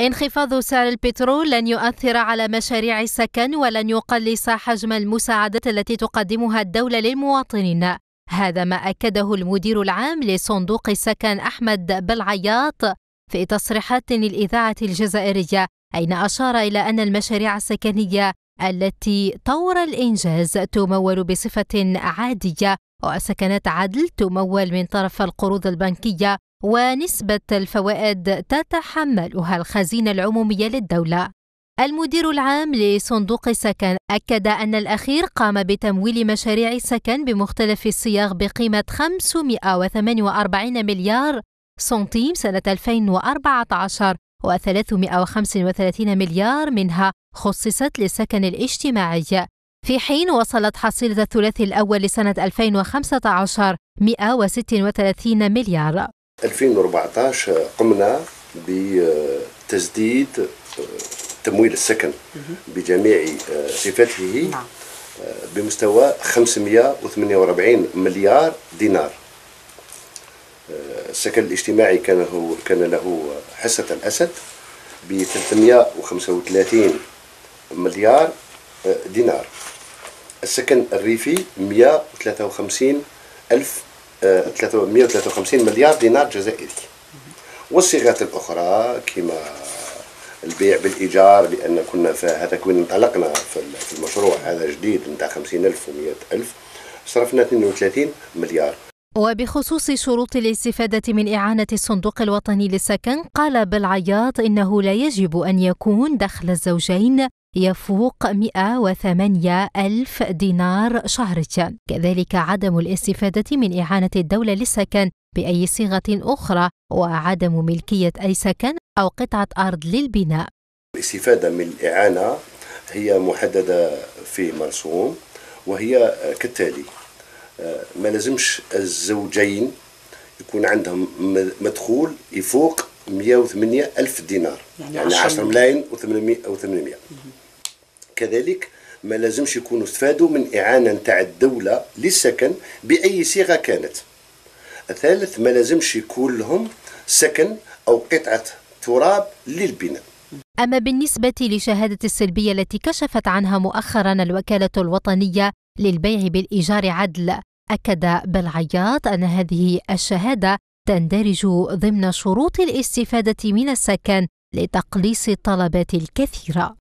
انخفاض سعر البترول لن يؤثر على مشاريع السكن ولن يقلص حجم المساعدة التي تقدمها الدولة للمواطنين. هذا ما أكده المدير العام لصندوق السكن أحمد بالعياط في تصريحات للإذاعة الجزائرية أين أشار إلى أن المشاريع السكنية التي طور الإنجاز تمول بصفة عادية وسكنات عدل تمول من طرف القروض البنكية ونسبة الفوائد تتحملها الخزينة العمومية للدولة. المدير العام لصندوق السكن أكد أن الأخير قام بتمويل مشاريع السكن بمختلف الصياغ بقيمة 548 مليار سنتيم سنة 2014 و335 مليار منها خصصت للسكن الاجتماعي في حين وصلت حصيلة الثلاثي الأول لسنة 2015 136 مليار 2014 قمنا بتسديد تمويل السكن بجميع صفاته نعم. بمستوى 548 مليار دينار. السكن الاجتماعي كان هو كان له حصة الأسد ب 335 مليار دينار. السكن الريفي 153 ألف 153 مليار دينار جزائري. والصيغات الأخرى كما البيع بالإيجار لأن كنا هذا كنا انطلقنا في المشروع هذا جديد نتاع 50 ألف و100 ألف صرفنا 32 مليار. وبخصوص شروط الاستفادة من إعانة الصندوق الوطني للسكن قال بالعياط إنه لا يجب أن يكون دخل الزوجين يفوق 108 ألف دينار شهريا كذلك عدم الاستفادة من إعانة الدولة للسكن بأي صيغة أخرى وعدم ملكية أي سكن أو قطعة أرض للبناء. الاستفادة من الإعانة هي محددة في مرسوم وهي كالتالي ما لازمش الزوجين يكون عندهم مدخول يفوق 108 ألف دينار. يعني, يعني 10 ملايين و800 أو 800 كذلك ما لازمش يكونوا استفادوا من إعانة نتاع الدولة للسكن بأي صيغة كانت. الثالث ما لازمش يكون لهم سكن أو قطعة تراب للبناء. أما بالنسبة لشهادة السلبية التي كشفت عنها مؤخرا الوكالة الوطنية للبيع بالإيجار عدل أكد بالعياط أن هذه الشهادة تندرج ضمن شروط الاستفادة من السكن لتقليص الطلبات الكثيرة.